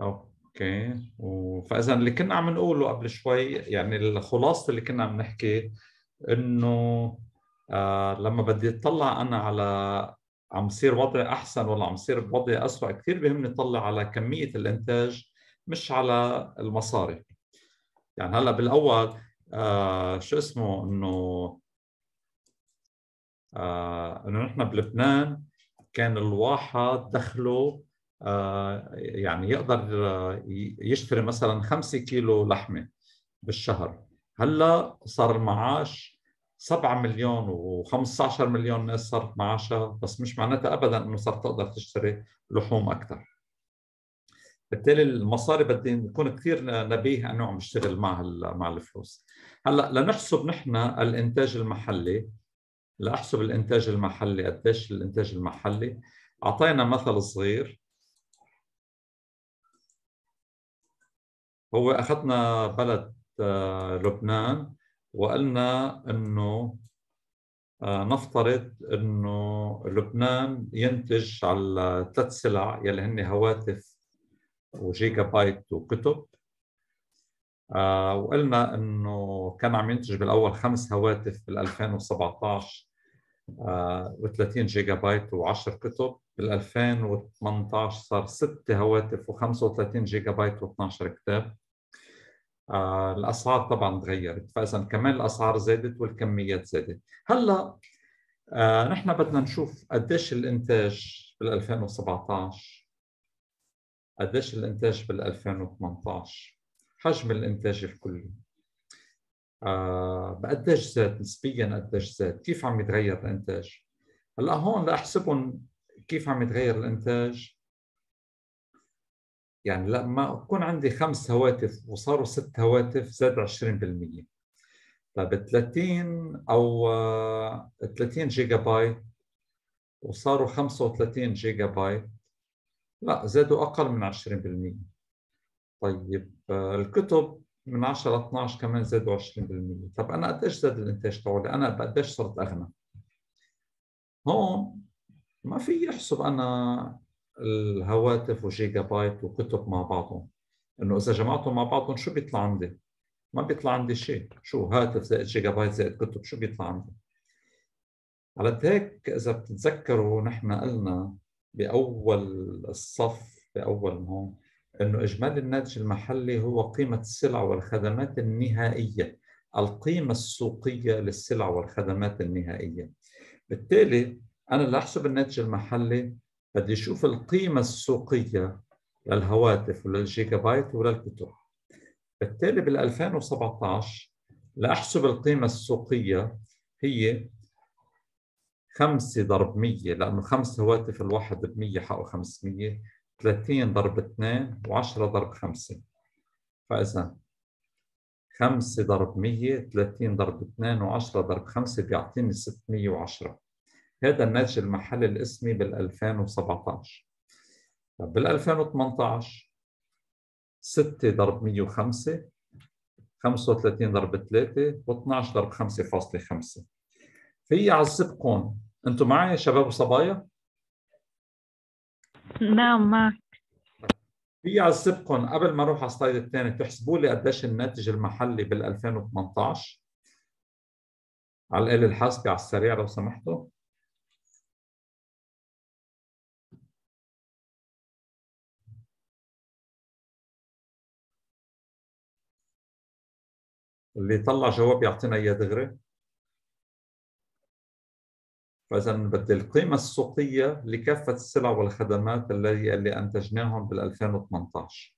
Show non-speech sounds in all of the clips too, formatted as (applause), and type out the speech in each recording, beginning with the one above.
أوكي. فاذا اللي كنا عم نقوله قبل شوي يعني الخلاصة اللي كنا عم نحكي إنه آه لما بدي أطلع أنا على عم يصير وضعي أحسن ولا عم يصير وضعي اسوء كثير بيهمني أطلع على كمية الإنتاج مش على المصاري. يعني هلأ بالأول آه شو اسمه إنه آه إنه نحن بلبنان كان الواحد دخله يعني يقدر يشتري مثلا 5 كيلو لحمة بالشهر. هلأ صار المعاش 7 مليون و15 مليون ناس صارت معاشها بس مش معناتها ابدا إنه صارت تقدر تشتري لحوم أكثر بالتالي المصاري بدي نكون كثير نبيه إنه عم نشتغل مع مع الفلوس. هلأ لنحسب نحن الإنتاج المحلي. لأحسب الإنتاج المحلي قديش الإنتاج المحلي. أعطينا مثل صغير. هو أخذنا بلد آه، لبنان وقلنا إنه آه، نفترض إنه لبنان ينتج على ثلاث سلع يلي هن هواتف وجيجا بايت وكتب. آه وقلنا إنه كان عم ينتج بالأول خمس هواتف بال 2017 آه و30 جيجا بايت و10 كتب. بال 2018 صار ست هواتف و35 جيجا بايت و12 كتاب. آه الأسعار طبعا تغيرت. فاذا كمان الأسعار زادت والكميات زادت. هلأ آه نحن بدنا نشوف قديش الإنتاج بال 2017 قديش الإنتاج بال 2018 حجم الإنتاج الكلي. آه بقديش زاد؟ نسبيا قديش زاد؟ كيف عم يتغير الإنتاج؟ هلأ هون لاحسبهم كيف عم يتغير الإنتاج؟ يعني لما يكون عندي خمس هواتف وصاروا ست هواتف زاد 20% طيب 30 أو 30 جيجا بايت وصاروا 35 جيجا بايت لا زادوا أقل من 20% طيب الكتب من 10 ل 12 كمان زادوا 20% طب أنا قديش زاد الإنتاج تبعي أنا قديش صرت أغنى؟ هون ما في احسب أنا الهواتف وجيجا بايت وكتب مع بعضهم؟ إنه إذا جمعتهم مع بعضهم شو بيطلع عندي؟ ما بيطلع عندي شيء. شو هاتف زائد جيجا بايت زائد كتب شو بيطلع عندي؟ على هيك إذا بتتذكروا نحن قلنا بأول الصف بأول هون إنه إجمالي الناتج المحلي هو قيمة السلع والخدمات النهائية القيمة السوقية للسلع والخدمات النهائية. بالتالي أنا لاحسب الناتج المحلي بدي أشوف القيمة السوقية للهواتف وللجيجا بايت وللكتب بالتالي بال 2017 لاحسب القيمة السوقية هي 5 ضرب 100 لأنه خمس هواتف الواحد ب 100 حقه 500 30 ضرب 2 و10 ضرب 5 فإذا 5 ضرب 100 30 ضرب 2 و10 ضرب 5 بيعطيني 610 هذا الناتج المحلي الاسمي بال 2017 طب بال 2018 6 ضرب 105 35 ضرب 3 و12 ضرب 5.5 في يعذبكم أنتم معي يا شباب وصبايا؟ نعم معك. في يعذبكم قبل ما أروح على السلايد الثاني تحسبوا لي قديش الناتج المحلي بال 2018 على الآلة الحاسبة على السريع لو سمحتوا. اللي طلع جواب يعطينا إياه دغري. فاذا بدي القيمة السوقية لكافة السلع والخدمات اللي اللي أنتجناهم بال 2018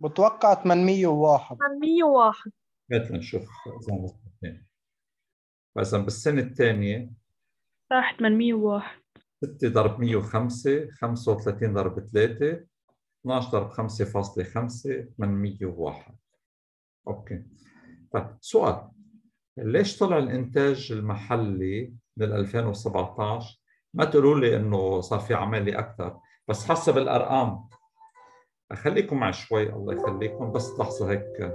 بتوقع 801 801 هات نشوف اذا فاذا بالسنة الثانية صح 801 6 ضرب 105 35 ضرب 3 12 ضرب 5.5 801 أوكي. طيب سؤال. ليش طلع الإنتاج المحلي لل 2017 ما تقولوا لي إنه صار في عمالة أكثر بس حسب الأرقام. خليكم مع شوي الله يخليكم بس لحظة هيك.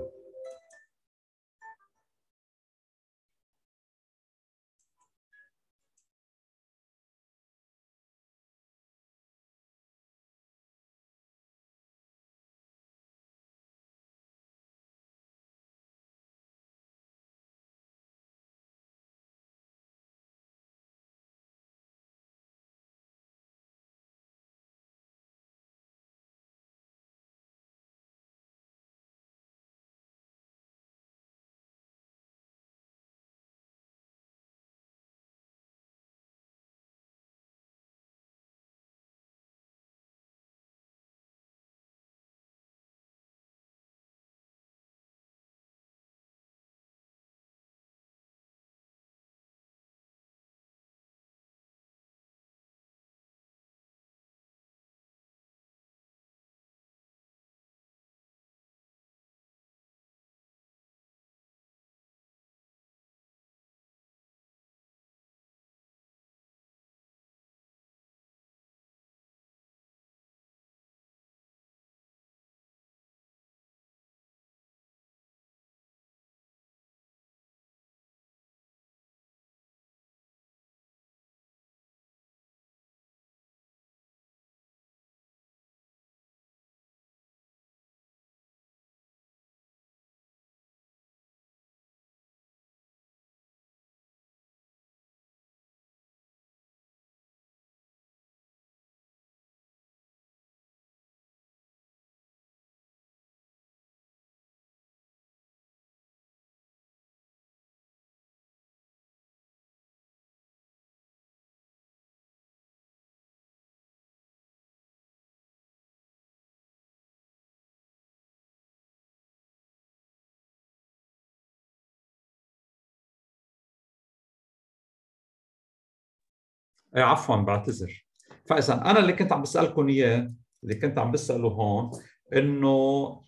عفوا بعتذر. فإذا أنا اللي كنت عم بسالكم إياه اللي كنت عم بسأله هون إنه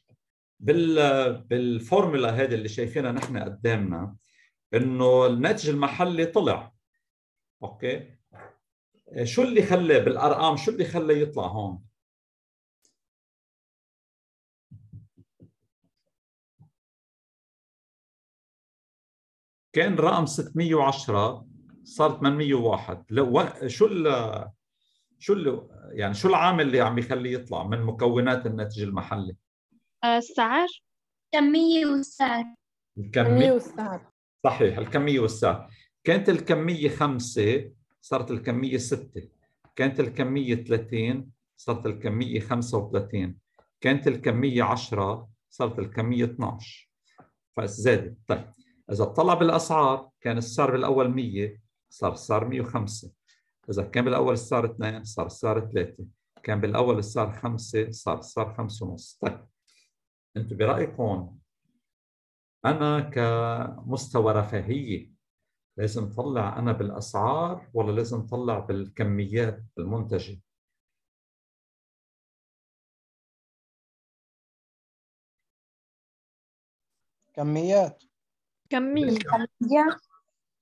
بال بالفورمولا هذه اللي شايفينها نحن قدامنا إنه الناتج المحلي طلع. okay؟ شو اللي خلى بالأرقام شو اللي خلى يطلع هون؟ كان رقم 610 صار 801 لو شو ال شو ال يعني شو العامل اللي عم يخليه يطلع من مكونات الناتج المحلي؟ آه، السعر؟ كمية والسعر. الكمية. والسعر. صحيح الكمية والسعر. كانت الكمية خمسة صارت الكمية ستة. كانت الكمية 30 صارت الكمية 35 كانت الكمية 10 صارت الكمية 12 فزادت. طيب إذا طلع بالأسعار كان السعر بالأول 100 صار السعر 105 إذا كان بالأول السعر 2 صار السعر 3 كان بالأول السعر 5 صار السعر 5 ونص. طيب أنتم برأيكم أنا كمستوى رفاهية لازم أطلع أنا بالأسعار ولا لازم أطلع بالكميات المنتجه كميات. كمية.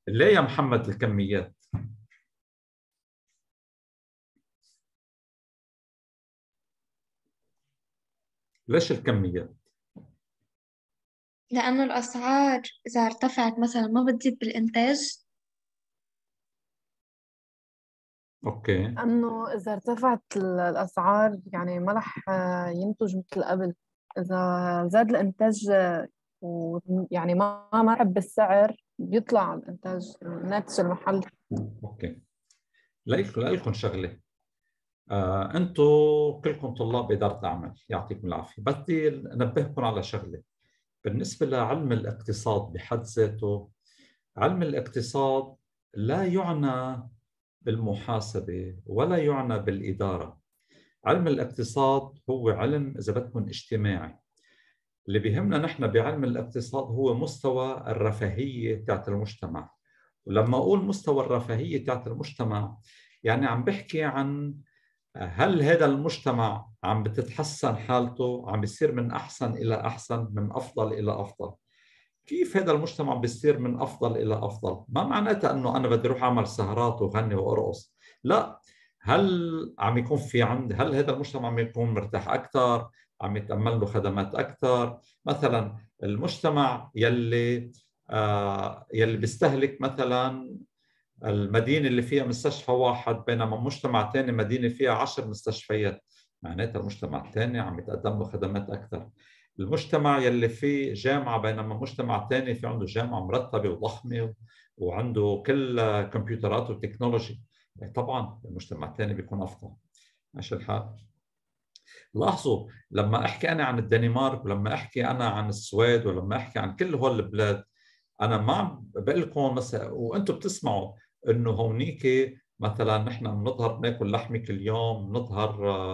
ليه يا محمد الكميات؟ ليش الكميات؟ لأنه الأسعار إذا ارتفعت مثلا ما بتزيد بالإنتاج. أوكي. انه إذا ارتفعت ال- الأسعار يعني ما رح ينتج مثل قبل. إذا زاد الإنتاج ويعني ما ما رب بالسعر بيطلع الإنتاج الناتج المحلي أوكي. لكم لكم شغلة. آه، أنتم كلكم طلاب اداره اعمال يعطيكم العافية. بدي انبهكم على شغلة. بالنسبة لعلم الاقتصاد بحد ذاته علم الاقتصاد لا يعنى بالمحاسبة ولا يعنى بالإدارة. علم الاقتصاد هو علم إذا بدكم اجتماعي. اللي بيهمنا نحن بعلم الاقتصاد هو مستوى الرفاهية تاعت المجتمع. ولما أقول مستوى الرفاهية تاعت المجتمع يعني عم بحكي عن هل هذا المجتمع عم بتتحسن حالته عم بيصير من أحسن إلى أحسن من أفضل إلى أفضل؟ كيف هذا المجتمع بيصير من أفضل إلى أفضل؟ ما معناتها إنه أنا بدي أروح أعمل سهرات وغني وأرقص. لا هل عم يكون في عند هل هذا المجتمع عم يكون مرتاح أكثر عم يتأمل له خدمات أكثر. مثلا المجتمع يلي آه يلي بيستهلك مثلا المدينة اللي فيها مستشفى واحد بينما مجتمع ثاني مدينة فيها عشر مستشفيات. معناتها المجتمع الثاني عم يتقدم له خدمات أكثر. المجتمع يلي فيه جامعة بينما مجتمع ثاني في عنده جامعة مرتبة وضخمة وعنده كل كمبيوترات و technology. طبعا المجتمع الثاني بيكون أفضل. ماشي الحال؟ لاحظوا لما أحكي أنا عن الدنمارك ولما أحكي أنا عن السويد ولما أحكي عن كل هول البلاد أنا ما عم بقول لكم مثلا وأنتم بتسمعوا إنه هونيك مثلا نحن بنظهر بناكل لحمه كل يوم بنظهر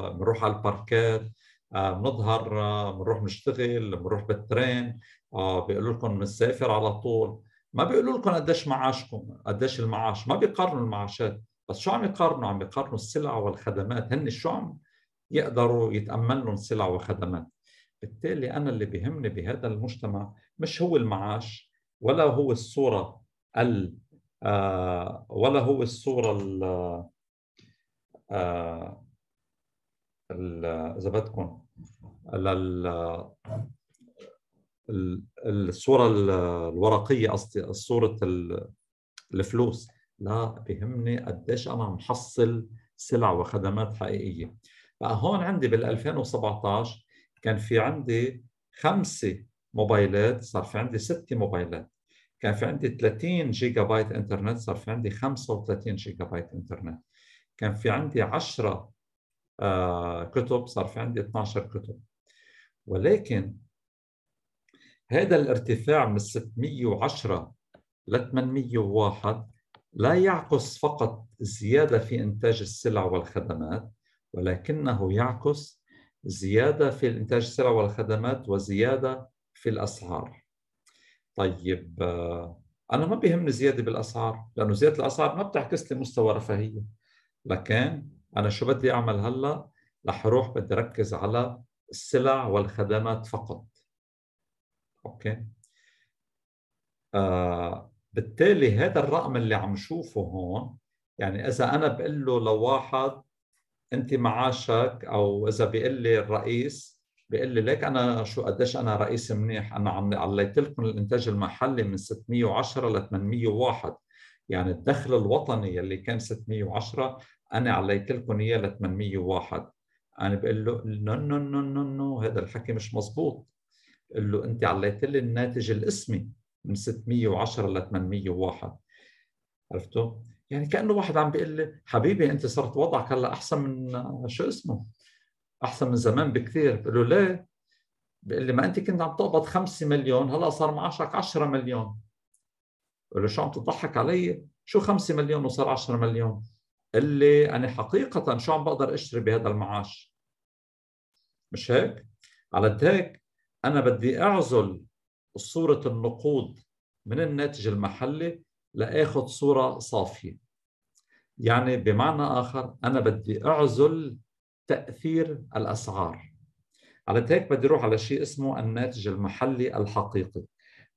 بنروح على الباركات بنظهر بنروح نشتغل بنروح بال train بيقولوا لكم بنسافر على طول. ما بيقولوا لكم قديش معاشكم قديش المعاش ما بيقارنوا المعاشات بس شو عم يقارنوا؟ عم يقارنوا السلع والخدمات. هن شو عم يقدروا يتأمن لهم سلع وخدمات. بالتالي أنا اللي بيهمني بهذا المجتمع مش هو المعاش ولا هو الصورة ال آه ولا هو الصورة ال آه إذا بدكم الصورة الورقية قصدي صورة الفلوس. لا بيهمني قديش أنا محصل سلع وخدمات حقيقية. فهون عندي بال 2017 كان في عندي خمسة موبايلات صار في عندي ست موبايلات. كان في عندي 30 جيجا بايت إنترنت صار في عندي 35 جيجا بايت إنترنت. كان في عندي 10 آه كتب صار في عندي 12 كتب. ولكن هذا الارتفاع من 610 ل 801 لا يعكس فقط زيادة في إنتاج السلع والخدمات ولكنه يعكس زيادة في إنتاج السلع والخدمات وزيادة في الأسعار. طيب أنا ما بيهمني زيادة بالأسعار لأنه زيادة الأسعار ما بتعكس لي مستوى رفاهية. لكن أنا شو بدي أعمل هلأ رح أروح بدي اركز على السلع والخدمات فقط أوكي آه بالتالي هذا الرقم اللي عم شوفه هون يعني إذا أنا بقول له لواحد أنت معاشك أو إذا بيقول لي الرئيس بيقول لي ليك أنا شو قديش أنا رئيس منيح. أنا عم عليت لكم الإنتاج المحلي من 610 ل 801 يعني الدخل الوطني اللي كان 610 أنا عليت لكم إياه ل 801 أنا بقول له no no no no no هذا الحكي مش مزبوط. بقول له أنت عليت لي الناتج الاسمي من 610 ل 801 عرفتوا؟ يعني كأنه واحد عم بيقول لي حبيبي أنت صرت وضعك هلأ أحسن من شو اسمه أحسن من زمان بكثير بقول له ليه؟ بيقول لي ما أنت كنت عم تقبض 5 مليون هلأ صار معاشك 10 مليون بقول له شو عم تضحك علي؟ شو 5 مليون وصار 10 مليون؟ قال لي أنا حقيقة شو عم بقدر أشتري بهذا المعاش؟ مش هيك؟ على هيك أنا بدي أعزل صورة النقود من الناتج المحلي لآخذ صورة صافية يعني بمعنى آخر أنا بدي أعزل تأثير الأسعار. على هيك بدي أروح على شيء اسمه الناتج المحلي الحقيقي.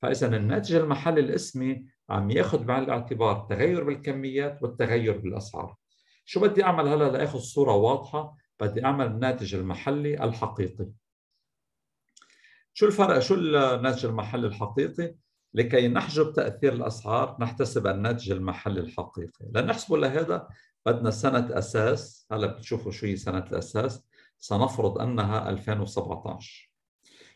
فإذا الناتج المحلي الاسمي عم ياخذ بعين الاعتبار تغير بالكميات والتغير بالأسعار. شو بدي أعمل هلأ لآخذ صورة واضحة؟ بدي أعمل الناتج المحلي الحقيقي. شو الفرق؟ شو الناتج المحلي الحقيقي؟ لكي نحجب تأثير الأسعار نحتسب الناتج المحلي الحقيقي. لنحسبه لهذا بدنا سنة أساس. هلا بتشوفوا شو هي سنة الأساس. سنفرض أنها 2017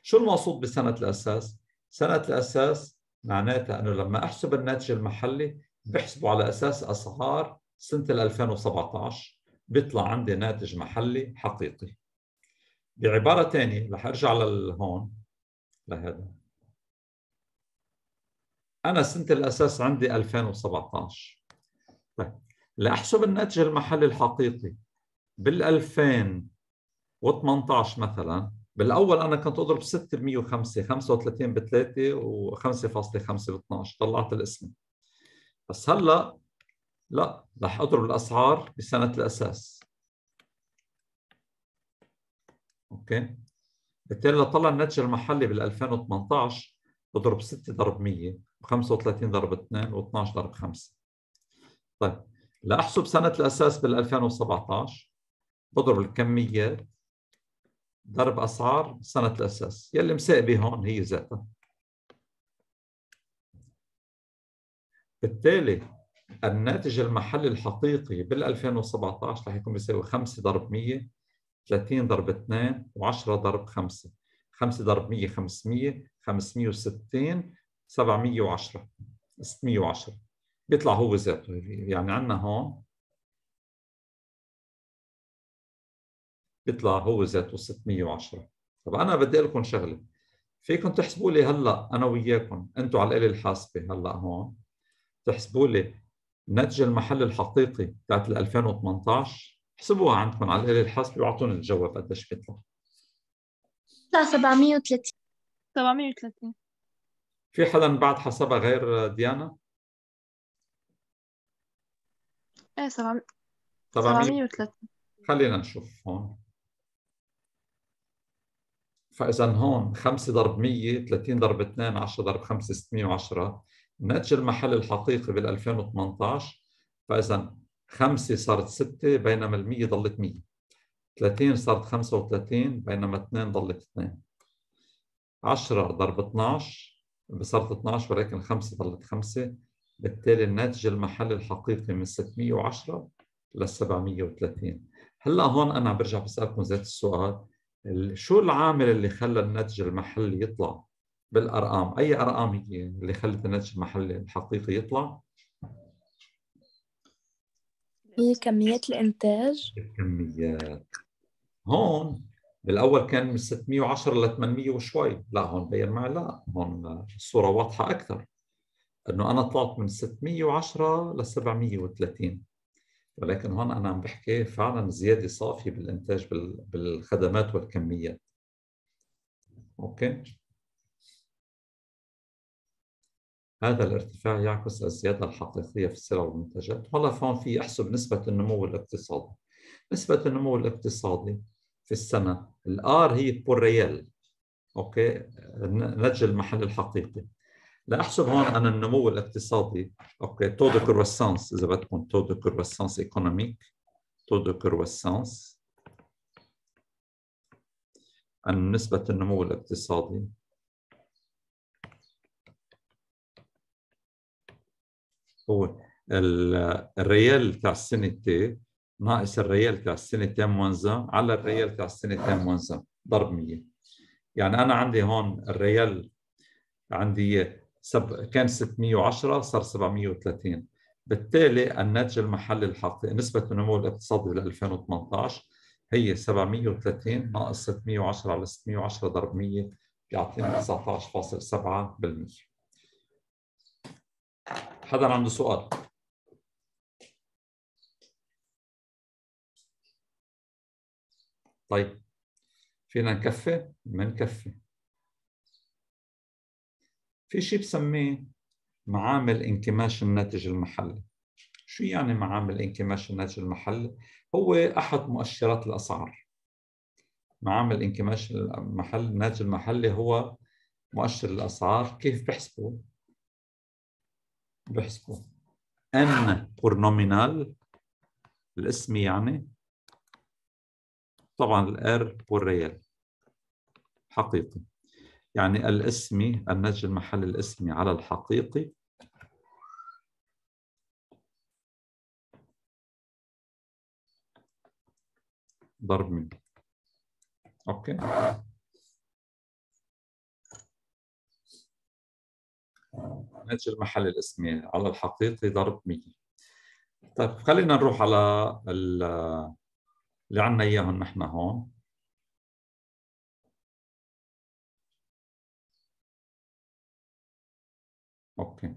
شو المقصود بسنة الأساس؟ سنة الأساس معناتها أنه لما أحسب الناتج المحلي بحسبه على أساس أسعار سنة 2017 بيطلع عندي ناتج محلي حقيقي. بعبارة ثانية رح أرجع لهون لهذا. أنا سنة الأساس عندي 2017 طيب لأحسب الناتج المحلي الحقيقي بال 2018 مثلا بالأول أنا كنت أضرب 6 ب 105 35 ب 3 و5.5 ب 12 طلعت الاسم. بس هلأ لا رح أضرب الأسعار بسنة الأساس. أوكي؟ بالتالي لطلع الناتج المحلي بال 2018 بضرب 6 ضرب 100 و35 ضرب 2 و12 ضرب 5 طيب لاحسب سنة الأساس بال 2017 بضرب الكميات ضرب أسعار سنة الأساس. يلي مساقبه هون هي ذاتها بالتالي الناتج المحلي الحقيقي بال 2017 رح يكون بيساوي 5 ضرب 100 30 ضرب 2 و10 ضرب 5 5 ضرب 100 500 560 710 610 بيطلع هو ذاته. يعني عندنا هون بيطلع هو ذاته 610 طب أنا بدي أقول لكم شغلة. فيكم تحسبوا لي هلأ أنا وياكم أنتم على الاله الحاسبة هلأ هون. تحسبوا لي الناتج المحلي الحقيقي تاعت 2018 احسبوها عندكم على الاله الحاسبة وأعطوني الجواب قديش بيطلع. لا 730 730 في حدا بعد حسبها غير ديانا؟ إيه 700 700 730 خلينا نشوف هون. فإذا هون 5 ضرب 100 30 ضرب 2 10 ضرب 5 610 الناتج المحلي الحقيقي بال 2018 فإذا 5 صارت 6 بينما ال 100 ضلت 100 30 صارت 35 بينما 2 ضلت 2 10 ضرب 12 صارت 12 ولكن 5 ضلت 5 بالتالي الناتج المحلي الحقيقي من 610 ل 730 هلأ هون أنا برجع بسألكم ذات السؤال شو العامل اللي خلى الناتج المحلي يطلع بالأرقام؟ أي أرقام هي اللي خلت الناتج المحلي الحقيقي يطلع؟ هي كميات الإنتاج. الكميات هون بالاول كان من 610 ل 800 وشوي. لا هون بين معي. لا هون الصورة واضحة أكثر. إنه أنا طلعت من 610 ل 730 ولكن هون أنا عم بحكي فعلا زيادة صافية بالإنتاج بالخدمات والكميات. أوكي؟ هذا الارتفاع يعكس الزيادة الحقيقية في السلع والمنتجات. وهلا هون في احسب نسبة النمو الاقتصادي. نسبة النمو الاقتصادي في السنة ال R هي pour réel okay ناتج المحلي الحقيقي. لاحسب هون أنا النمو الاقتصادي okay؟ taux de croissance إذا بدكم taux de croissance économique taux de croissance عن نسبة النمو الاقتصادي. هو ال real تاع السنة t ناقص الريال تاع السنة t moins un على الريال تاع السنة t moins un ضرب 100 يعني أنا عندي هون ال real عندي سب... كان 610 صار 730 بالتالي الناتج المحلي الحقيقي نسبة النمو الاقتصادي ل 2018 هي 730 ناقص 610 على 610 ضرب 100 بيعطينا 19.7% حدا عنده سؤال؟ طيب فينا نكفي؟ ما نكفي في شيء بسميه معامل انكماش الناتج المحلي شو يعني معامل انكماش الناتج المحلي؟ هو أحد مؤشرات الأسعار معامل انكماش المحل الناتج المحلي هو مؤشر الأسعار كيف بحسبه؟ بحسبه N pour nominal الاسمي يعني طبعا ال R pour real حقيقي. يعني الاسمي الناتج المحلي الاسمي على الحقيقي. ضرب من أوكي. ناتج المحلي الاسمي على الحقيقي ضرب 100 طيب خلينا نروح على اللي عندنا إياهم نحن هون. أوكي.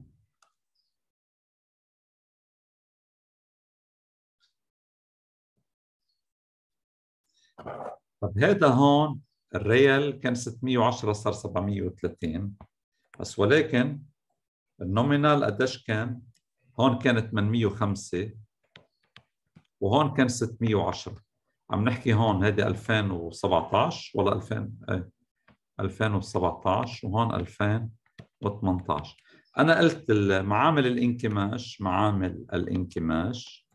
طب هذا هون الريال كان 610 صار 730 بس ولكن النومينال قديش كان؟ هون كان 805 وهون كان 610 عم نحكي هون هيدي 2017 ولا 2000 إيه 2017 وهون 2018 أنا قلت معامل الانكماش معامل الانكماش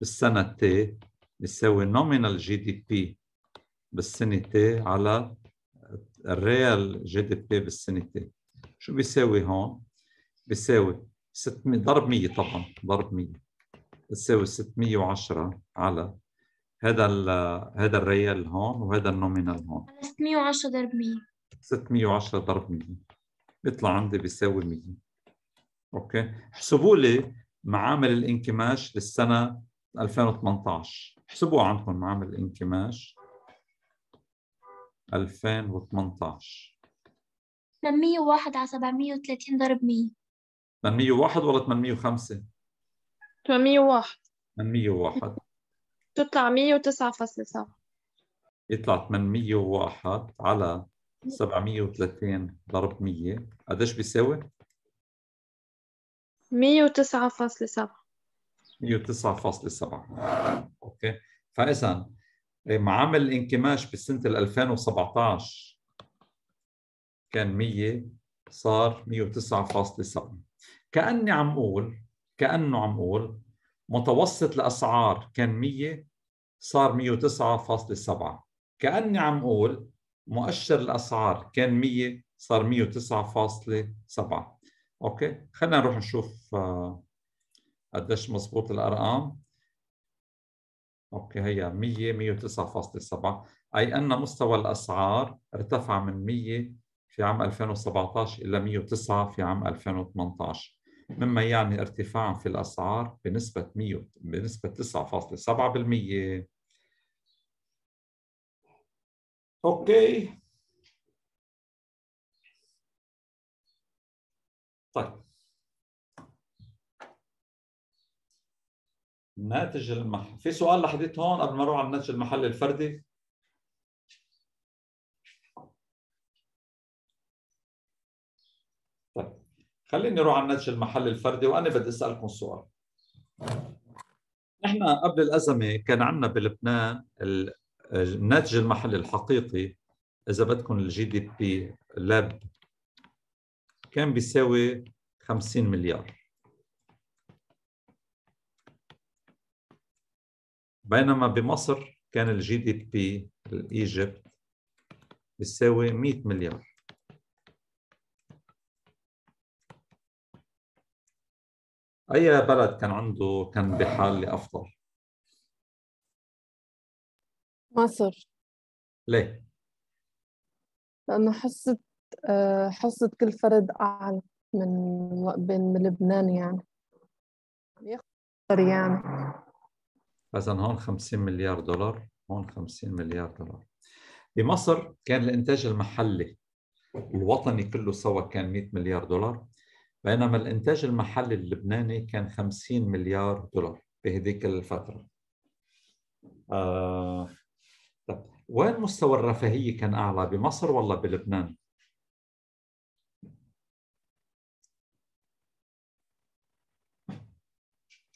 بالسنة t بيساوي nominal GDP بالسنة t على ال real GDP بالسنة t شو بيساوي هون؟ بيساوي 600 ضرب 100 طبعا ضرب 100 بتساوي 610 على هذا هذا ال real هون وهذا ال nominal هون. 610 ضرب 100 610 ضرب 100 بيطلع عندي بيساوي 100 أوكي؟ احسبوا لي معامل الانكماش للسنة 2018 احسبوا عندكم معامل الانكماش 2018 801 على 730 ضرب 100 801 ولا 805 801 801 تطلع 109.7 يطلع 801 على 730 ضرب 100 قديش بيساوي؟ 109.7 109.7 أوكي. فإذا معامل الانكماش بسنه 2017 كان 100 صار 109.7 كأني عم أقول كأنه عم أقول متوسط الاسعار كان 100 صار 109.7 كأني عم أقول مؤشر الأسعار كان 100 صار 109.7 أوكي خلينا نروح نشوف آه، قديش مضبوط الأرقام. أوكي هي 100 109.7 أي أن مستوى الأسعار ارتفع من 100 في عام 2017 إلى 109 في عام 2018 مما يعني ارتفاعا في الأسعار بنسبة 100 بنسبة 9.7% أوكي. طيب. الناتج المح... في سؤال لحديت هون قبل ما نروح على الناتج المحلي الفردي طيب خليني أروح على الناتج المحلي الفردي وأنا بدي أسألكم سؤال. نحن قبل الأزمة كان عندنا بلبنان الناتج المحلي الحقيقي إذا بدكم ال GDP Lib كان بيساوي 50 مليار. بينما بمصر كان ال GDP ال Egypt بيساوي 100 مليار. أي بلد كان عنده كان بحال افضل مصر. ليه؟ لأنه حصة آه، حصة كل فرد أعلى من بين لبنان يعني. يعني. إذا هون 50 مليار دولار هون 50 مليار دولار. بمصر كان الإنتاج المحلي الوطني كله سوا كان 100 مليار دولار. بينما الإنتاج المحلي اللبناني كان 50 مليار دولار بهذيك الفترة آه... طب وين مستوى الرفاهية كان أعلى بمصر ولا بلبنان؟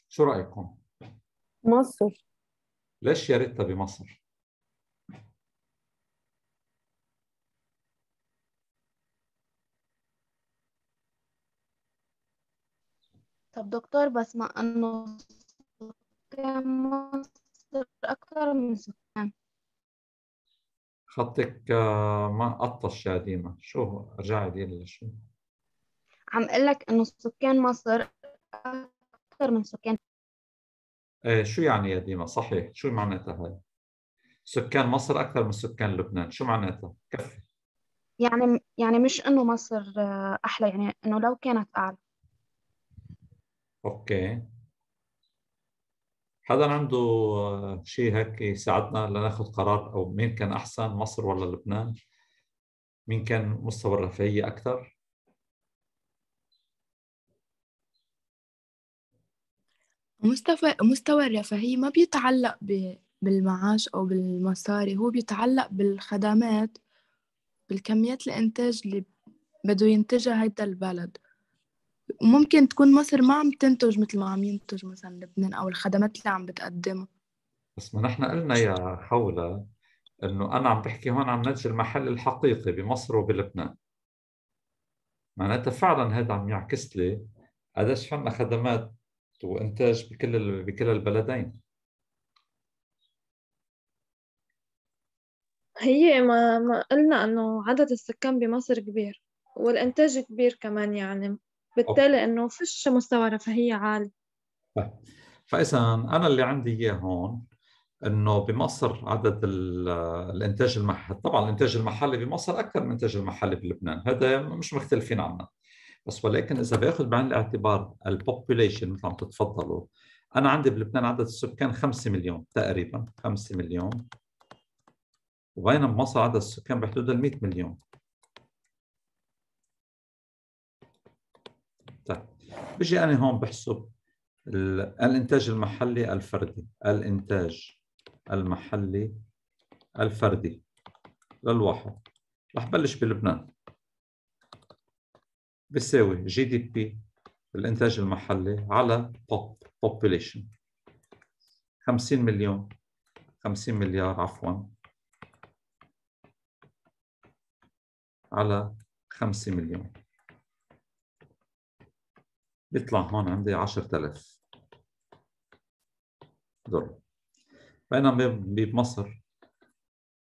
شو رأيكم؟ مصر ليش يا ريتها بمصر؟ طب دكتور بس ما إنه سكان مصر أكثر من سكان خطك آه، ما قطش يا ديما. شو ارجعي دي شو عم أقول لك إنه سكان مصر أكثر من سكان. إيه شو يعني يا ديما؟ صحيح. شو معناتها هاي؟ سكان مصر أكثر من سكان لبنان. شو معناتها؟ كفي. يعني يعني مش إنه مصر آه، أحلى يعني إنه لو كانت أعلى. أوكي. حدا عنده شيء هيك يساعدنا لناخذ قرار أو مين كان أحسن مصر ولا لبنان؟ مين كان مستوى الرفاهية أكثر؟ مستوى مستوى الرفاهية ما بيتعلق بالمعاش أو بالمصاري هو بيتعلق بالخدمات بالكميات الإنتاج اللي بده ينتجها هيدا البلد. وممكن تكون مصر ما عم تنتج مثل ما عم ينتج مثلا لبنان أو الخدمات اللي عم بتقدمها. بس ما نحن قلنا يا خولة إنه أنا عم بحكي هون عن النتج المحلي الحقيقي بمصر وبلبنان. معناتها فعلا هذا عم يعكس لي قديش عندنا خدمات وإنتاج بكل بكل البلدين. هي ما ما قلنا إنه عدد السكان بمصر كبير والإنتاج كبير كمان يعني. بالتالي إنه فيش مستوى رفاهية عالي فاذا أنا اللي عندي إياه هون إنه بمصر عدد الإنتاج المحلي طبعا الإنتاج المحلي بمصر أكثر من الإنتاج المحلي بلبنان. هذا مش مختلفين عنه بس ولكن إذا باخذ بعين الاعتبار البوبوليشن مثل ما تتفضلوا أنا عندي بلبنان عدد السكان 5 مليون تقريبا 5 مليون. وبينما بمصر عدد السكان بحدود ال 100 مليون. طيب بيجي أنا هون بحسب الإنتاج المحلي الفردي. الإنتاج المحلي الفردي للواحد. رح بلش بلبنان. بيساوي GDP الإنتاج المحلي على pop population. 50 مليون 50 مليار عفوا. على 5 مليون. بيطلع هون عندي 10000 دولار. بينما بمصر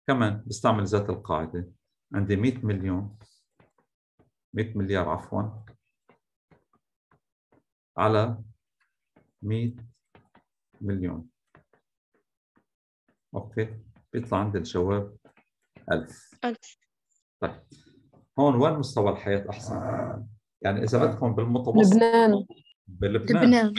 كمان بستعمل ذات القاعدة. عندي 100 مليون 100 مليار عفوا على 100 مليون. أوكي بيطلع عندي الجواب 1000 1000 طيب هون وين مستوى الحياة أحسن؟ يعني إذا بدكم بالمتوسط لبنان. بلبنان. لبنان.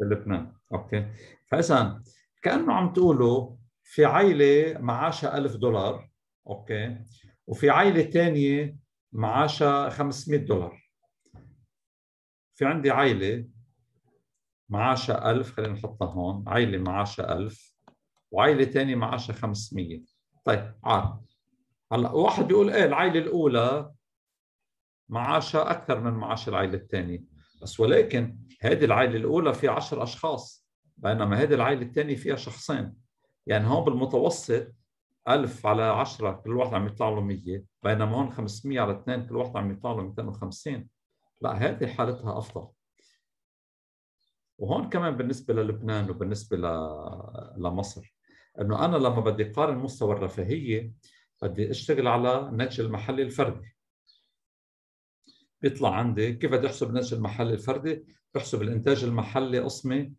بلبنان. أوكي. فاذا كأنه عم تقولوا في عائله معاشها 1000 دولار أوكي وفي عائله ثانية معاشها 500 دولار. في عندي عائله معاشها 1000 خلينا نحطها هون عائله معاشها 1000 وعائله ثانية معاشها 500 طيب عاد. هلأ واحد بيقول إيه العائله الأولى معاشها أكثر من معاش العائلة الثانية. بس ولكن هذه العائلة الأولى فيها 10 أشخاص بينما هذه العائلة الثانية فيها شخصين. يعني هون بالمتوسط 1000 على 10 كل واحد عم يطلع له 100 بينما هون 500 على 2 كل واحد عم يطلع له 250 لا هذه حالتها أفضل. وهون كمان بالنسبة للبنان وبالنسبة لمصر إنه أنا لما بدي قارن مستوى الرفاهية بدي أشتغل على الناتج المحلي الفردي. بيطلع عندي. كيف بدي أحسب الناتج المحلي الفردي؟ بحسب الإنتاج المحلي قسمه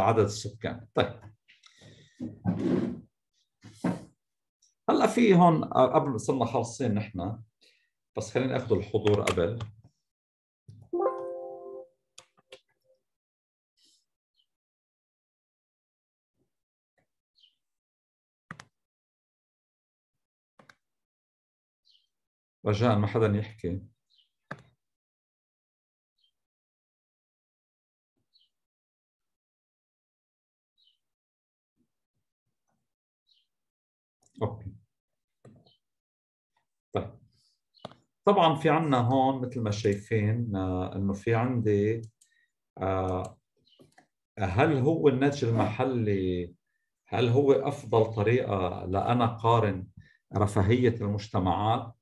عدد السكان. طيب. هلأ في هون قبل صرنا خالصين نحن بس خلينا آخذ الحضور قبل. رجاء ما حدا يحكي. أوكي. طيب. طبعا في عندنا هون مثل ما شايفين آه، إنه في عندي آه، هل هو الناتج المحلي هل هو أفضل طريقة لأنا قارن رفاهية المجتمعات؟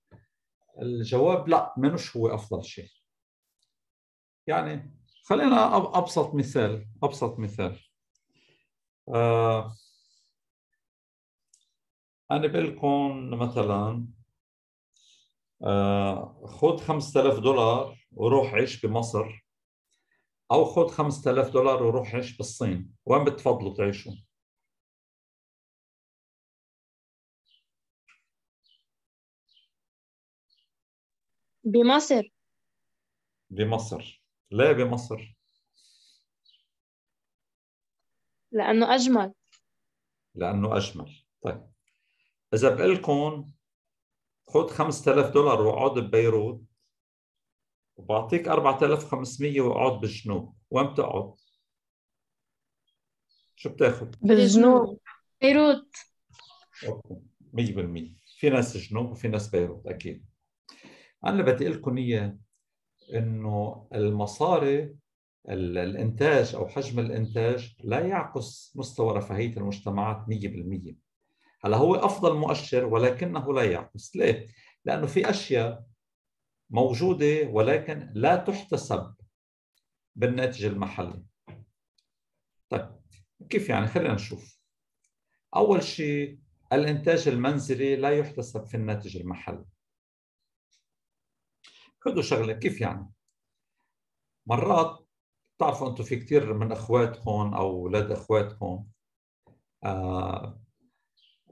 الجواب لا منش هو أفضل شيء. يعني خلينا أبسط مثال أبسط مثال. آه أنا بقول مثلا آه خذ 5000 دولار وروح عيش بمصر أو خذ 5000 دولار وروح عيش بالصين. وين بتفضلوا تعيشوا بمصر. بمصر. ليه بمصر؟ لأنه أجمل. لأنه أجمل. طيب. إذا بقول لكم خذ 5000 دولار واقعد ببيروت. وبعطيك 4500 واقعد بالجنوب. وين بتقعد؟ شو بتاخذ؟ بالجنوب. بيروت. أوكي. 100% في ناس جنوب وفي ناس بيروت أكيد. أنا بدي أقول لكم إياه إنه المصاري الإنتاج أو حجم الإنتاج لا يعكس مستوى رفاهية المجتمعات 100% هلا هو أفضل مؤشر ولكنه لا يعكس. ليه؟ لأنه في أشياء موجودة ولكن لا تحتسب بالناتج المحلي. طيب كيف يعني؟ خلينا نشوف. أول شيء الإنتاج المنزلي لا يحتسب في الناتج المحلي. خذوا شغلة كيف يعني؟ مرات بتعرفوا أنتم في كثير من أخواتكم أو أولاد أخواتكم آه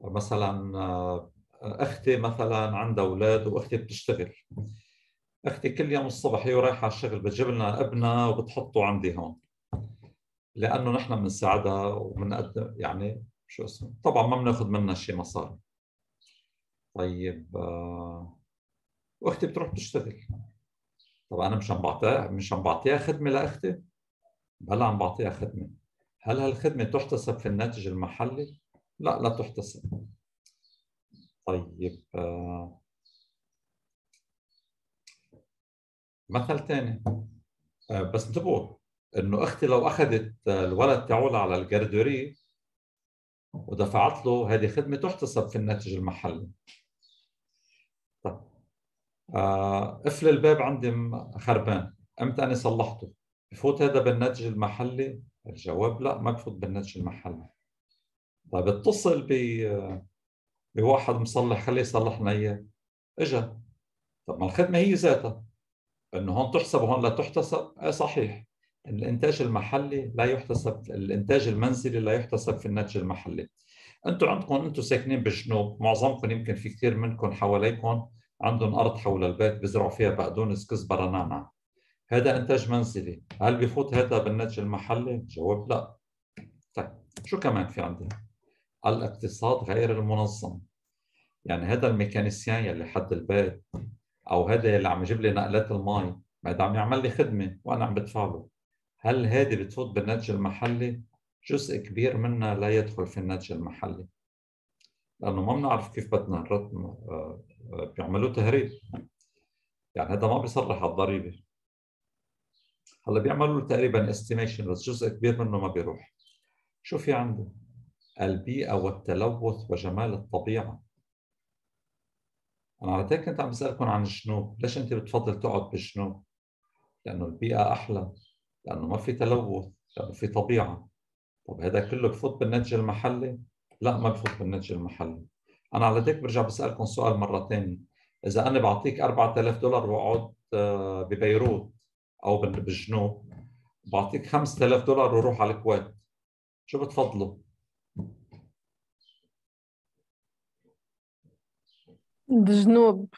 مثلا آه أختي مثلا عندها أولاد وأختي بتشتغل. أختي كل يوم الصبح هي رايحة على الشغل بتجيب لنا ابنها وبتحطه عندي هون. لأنه نحن بنساعدها وبنقدم يعني شو اسمه؟ طبعا ما بناخذ منها شيء مصاري. طيب آه واختي بتروح تشتغل. طب أنا مش عم بعطيها مش عم بعطيها خدمة لأختي؟ بلا عم بعطيها خدمة. هل هالخدمة تحتسب في الناتج المحلي؟ لا لا تحتسب. طيب آه مثل ثاني آه بس انتبهوا إنه أختي لو أخذت الولد تاعولها على الجردوري ودفعت له هذه خدمة تحتسب في الناتج المحلي. آه، قفل الباب عندي خربان. أمتى أنا صلحته؟ بفوت هذا بالناتج المحلي؟ الجواب لا ما بفوت بالناتج المحلي. طيب اتصل ب بواحد مصلح خليه يصلح لنا إياه. إجا. طب ما الخدمة هي ذاتها. إنه هون تحسب وهون لا تحتسب. إيه صحيح. الإنتاج المحلي لا يحتسب الإنتاج المنزلي لا يحتسب في الناتج المحلي. أنتم عندكم أنتم ساكنين بالجنوب معظمكم يمكن في كثير منكم حواليكم. عندهم أرض حول البيت بزرعوا فيها بقدونس كزبره نعنع هذا إنتاج منزلي. هل بفوت هذا بالنتج المحلي؟ جواب لا. طيب شو كمان في عندنا؟ الاقتصاد غير المنظم. يعني هذا ال mécanicien يلي حد البيت أو هذا اللي عم يجيب لي نقلات المي ما عم يعمل لي خدمة وأنا عم بدفع له هل هذه بتفوت بالنتج المحلي؟ جزء كبير منها لا يدخل في النتج المحلي. لأنه ما بنعرف كيف بدنا نرد آه، آه، بيعملوا تهريب. يعني هذا ما بيصرح على الضريبة. هلأ بيعملوا تقريبا estimation بس جزء كبير منه ما بيروح. شو في عنده؟ البيئة والتلوث وجمال الطبيعة. أنا على كنت عم بسألكم عن الجنوب ليش أنت بتفضل تقعد بالجنوب لأنه البيئة أحلى لأنه ما في تلوث لأنه في طبيعة. طب هذا كله بفوت بالنتج المحلي. لا ما بفوت بالنتج المحلي أنا على هيك برجع بسألكم سؤال مره ثانية إذا أنا بعطيك 4000 دولار وأقعد آه، ببيروت أو بالجنوب بعطيك 5000 دولار وروح على الكويت شو بتفضلوا؟ بالجنوب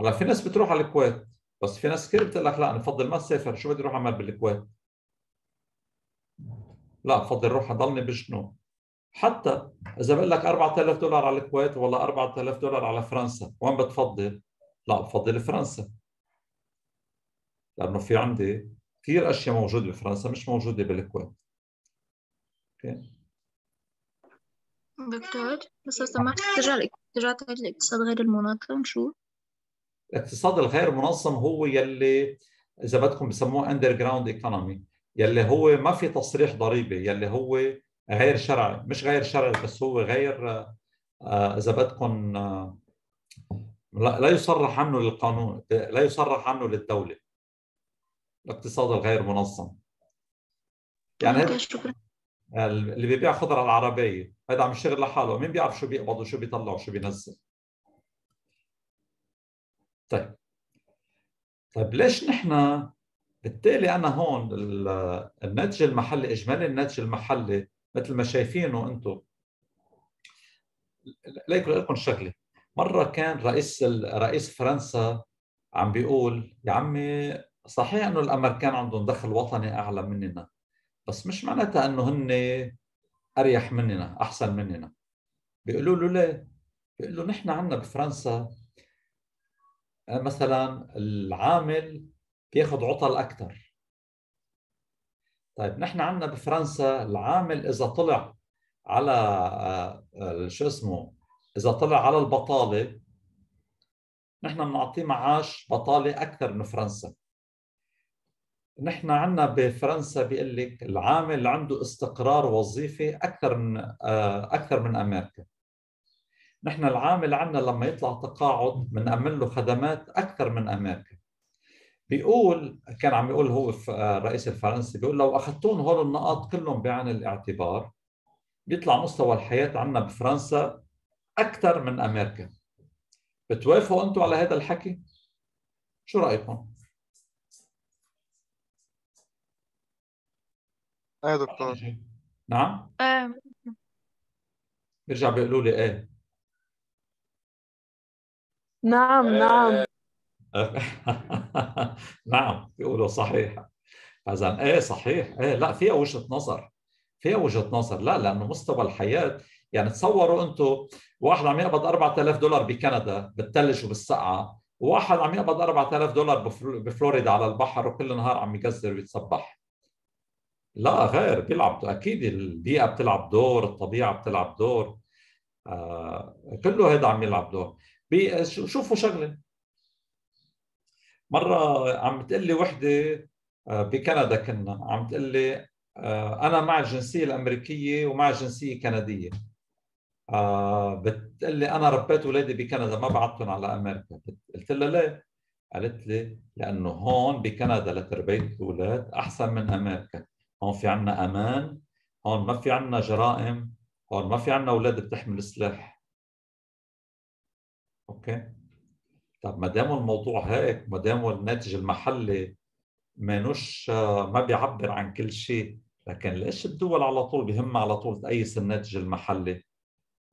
هلا في ناس بتروح على الكويت بس في ناس كثير بتقول لك لا أنا بفضل ما اسافر شو بدي أروح أعمل بالكويت؟ لا بفضل أروح أضلني بالجنوب حتى إذا بقول لك 4000 دولار على الكويت ولا 4000 دولار على فرنسا وين بتفضل؟ لا بفضل فرنسا لأنه في عندي كثير أشياء موجودة بفرنسا مش موجودة بالكويت أوكي دكتور بس لو سمحت ترجع ترجع تعيد الاقتصاد غير المنظم شو؟ الاقتصاد الغير منظم هو يلي إذا بدكم بسموه underground economy يلي هو ما في تصريح ضريبي يلي هو غير شرعي مش غير شرعي بس هو غير آه، إذا بدكم آه، لا يصرح عنه للقانون لا يصرح عنه للدولة. الاقتصاد الغير منظم. يعني شكرا. اللي بيبيع خضرة العربية هذا عم يشتغل لحاله مين بيعرف شو بيقبض وشو بيطلع وشو بينزل. طيب. طيب ليش نحن بالتالي أنا هون الناتج المحلي إجمالي الناتج المحلي مثل ما شايفينه أنتم ليكن لكم شغله مرة كان رئيس رئيس فرنسا عم بيقول يا عمي صحيح إنه الأمريكان عندهم دخل وطني أعلى مننا بس مش معناتها إنه هن أريح مننا أحسن مننا. بيقولوا له ليه؟ بيقولوا نحن عندنا بفرنسا آه، مثلا العامل بياخذ عطل أكثر طيب نحن عندنا بفرنسا العامل إذا طلع على آه، آه، شو اسمه إذا طلع على البطالة نحن بنعطيه معاش بطالة أكثر من فرنسا. نحن عندنا بفرنسا بيقول لك العامل عنده استقرار وظيفي أكثر من آه، أكثر من أمريكا. نحن العامل عندنا لما يطلع تقاعد بنأمن له خدمات أكثر من أمريكا. بيقول كان عم يقول هو الرئيس آه، الفرنسي بيقول لو أخذتون هول النقاط كلهم بعين الاعتبار بيطلع مستوى الحياة عندنا بفرنسا أكثر من أمريكا. بتوافقوا أنتم على هذا الحكي؟ شو رأيكم؟ إيه دكتور. نعم؟ آه. بيرجع بيقولوا لي إيه. نعم نعم. (laughs) نعم بيقولوا صحيح. اذا إيه صحيح. إيه لا فيها وجهة نظر. فيها وجهة نظر. لا لأنه مستوى الحياة يعني تصوروا أنتم واحد عم يقبض 4000 دولار بكندا بالثلج وبالسقعة وواحد عم يقبض 4000 دولار بفلوريدا على البحر وكل نهار عم يقزر ويتسبح لا غير بيلعب أكيد البيئة بتلعب دور الطبيعة بتلعب دور. آه كله هذا عم يلعب دور. شوفوا شغلة. مرة عم بتقول لي وحدة آه بكندا كنا. عم تقول لي آه أنا مع الجنسية الأمريكية ومع الجنسيه الكنديه آه بتقول لي أنا ربيت اولادي بكندا ما بعتهم على أمريكا. قلت لها ليه؟ قالت لي لأنه هون بكندا لتربية الأولاد أحسن من أمريكا. هون في عنا أمان هون ما في عنا جرائم هون ما في عنا أولاد بتحمل سلاح. أوكي؟ طب ما دام الموضوع هيك ما دام الناتج المحلي مانوش ما بيعبر عن كل شيء لكن ليش الدول على طول بهم على طول تقيس الناتج المحلي؟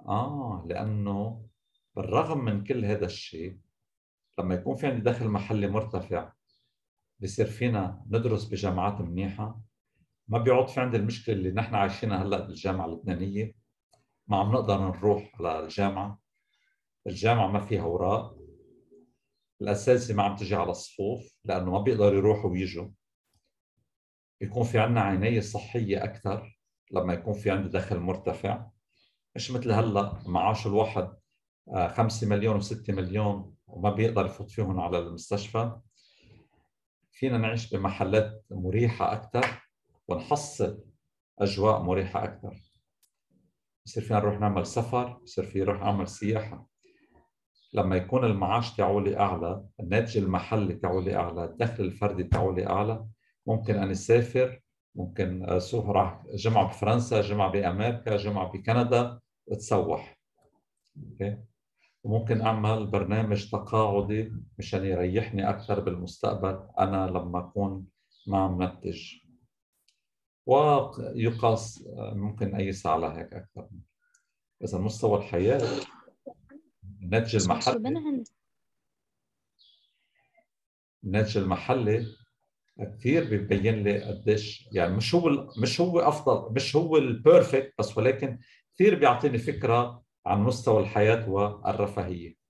آه لأنه بالرغم من كل هذا الشيء لما يكون في عندي دخل محلي مرتفع بصير فينا ندرس بجامعات منيحة ما بيعود في عندي المشكلة اللي نحن عايشينها هلأ بالجامعة اللبنانيه ما عم نقدر نروح على الجامعة الجامعة ما فيها اوراق الاساسي ما عم تجي على الصفوف لأنه ما بيقدروا يروحوا ويجوا يكون في عندنا عنايه صحية أكثر لما يكون في عندي دخل مرتفع. مش مثل هلأ معاش الواحد 5 مليون و6 مليون وما بيقدر يفوت فيهم على المستشفى. فينا نعيش بمحلات مريحة أكثر ونحصل أجواء مريحة أكثر. بصير فينا نروح نعمل سفر بصير في نروح نعمل سياحة. لما يكون المعاش تاعولي أعلى الناتج المحلي تاعولي أعلى الدخل الفردي تاعولي أعلى ممكن أن أسافر ممكن أسوق راح جمعة بفرنسا جمعة بأمريكا جمعة بكندا وتسوح أوكي؟ وممكن أعمل برنامج تقاعدي مشان يريحني أكثر بالمستقبل أنا لما أكون ما منتج. ويقاس ممكن أقيس على هيك أكثر. إذا مستوى الحياة الناتج المحلي. الناتج المحلي كثير بيبين لي قديش يعني مش هو مش هو أفضل مش هو البيرفكت بس ولكن كثير بيعطيني فكرة عن مستوى الحياة والرفاهية.